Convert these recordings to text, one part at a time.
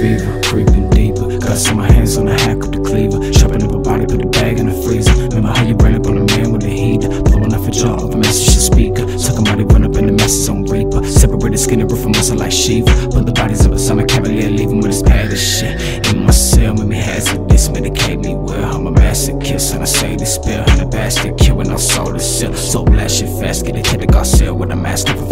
fever, creeping deeper. Some my hands on the hack of the cleaver. Chopping up a body, put a bag in the freezer. Remember how you ran up on a man with a heater. Blowing off a jaw of a message to speaker. Talking about it, run up in the messes on Reaper. Separated skin and roof from muscle like Sheeva. Put the bodies up beside my cavalier, leave him with his pad of shit. In my cell, make me hazardous, medicate me well. I'm a masochist, and I say this spell in the basket. Kill when I saw the seal. So blast shit fast, get a to Garcelle with a mask for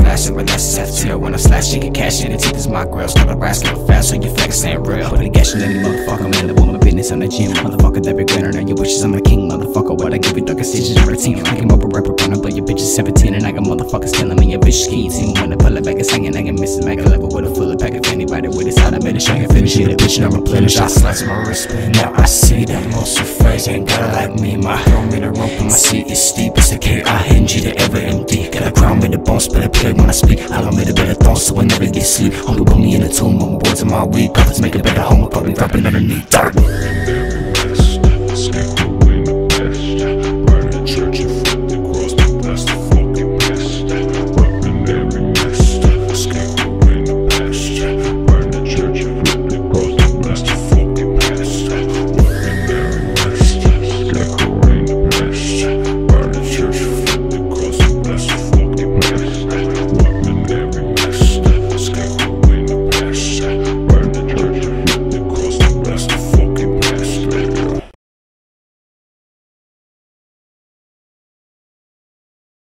flashing. Relaxes have to tell when I slash, she can cash in. The teeth is my grill. Start a rascal fast, so you flex ain't real. Put a gash in any motherfucker, man. The woman business on the djinn. Motherfucker that be greater than your wishes. I'm the king, motherfucker. What I give you dark in routine. I came up a rapper, runner, but your bitch is 17. And I got motherfuckers telling me your bitch schemes. Even when I pull it back and singing, I can miss it. Make a level with a full pack of anybody with side. I better I can finish it. A bitch, and I replenish. I slice my wristband. Now I see that most of phrase ain't got like me. My me the rope, and my seat is steep. It's the K I N G to ever empty. Got crown with the but I play when I speak. I don't make a better thought, so I never get sleep. Only put me in the tomb, my words in my weed. Prophets make a better home, probably dropping underneath. Dark.